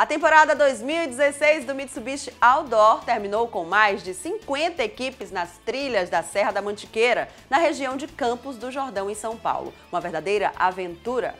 A temporada 2016 do Mitsubishi Outdoor terminou com mais de 50 equipes nas trilhas da Serra da Mantiqueira, na região de Campos do Jordão, em São Paulo. Uma verdadeira aventura.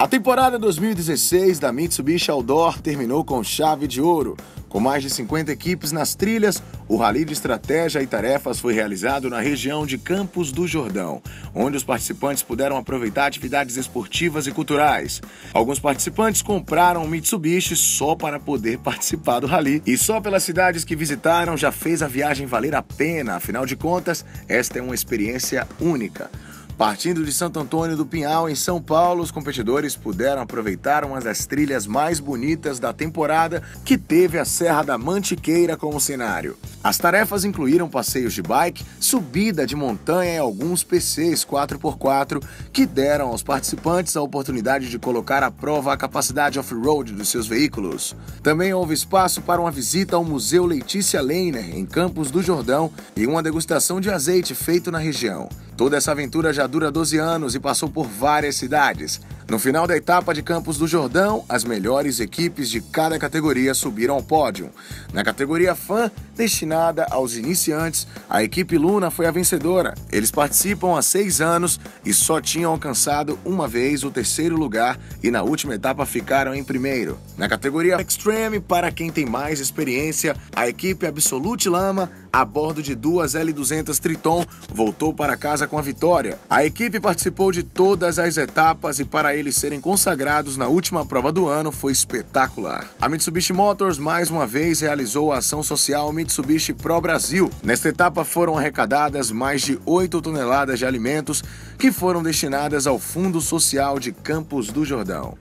A temporada 2016 da Mitsubishi Outdoor terminou com chave de ouro. Com mais de 50 equipes nas trilhas, o Rally de Estratégia e Tarefas foi realizado na região de Campos do Jordão, onde os participantes puderam aproveitar atividades esportivas e culturais. Alguns participantes compraram um Mitsubishi só para poder participar do Rally. E só pelas cidades que visitaram já fez a viagem valer a pena, afinal de contas, esta é uma experiência única. Partindo de Santo Antônio do Pinhal, em São Paulo, os competidores puderam aproveitar uma das trilhas mais bonitas da temporada, que teve a Serra da Mantiqueira como cenário. As tarefas incluíram passeios de bike, subida de montanha e alguns PCs 4x4 que deram aos participantes a oportunidade de colocar à prova a capacidade off-road dos seus veículos. Também houve espaço para uma visita ao Museu Leitícia Leiner, em Campos do Jordão, e uma degustação de azeite feito na região. Toda essa aventura já dura 12 anos e passou por várias cidades. No final da etapa de Campos do Jordão, as melhores equipes de cada categoria subiram ao pódio. Na categoria fã, destinada aos iniciantes, a equipe Luna foi a vencedora. Eles participam há seis anos e só tinham alcançado uma vez o terceiro lugar e na última etapa ficaram em primeiro. Na categoria Extreme, para quem tem mais experiência, a equipe Absolute Lama, a bordo de duas L200 Triton, voltou para casa com a vitória. A equipe participou de todas as etapas e para eles serem consagrados na última prova do ano foi espetacular. A Mitsubishi Motors mais uma vez realizou a ação social Mitsubishi Pro Brasil. Nesta etapa foram arrecadadas mais de 8 toneladas de alimentos que foram destinadas ao Fundo Social de Campos do Jordão.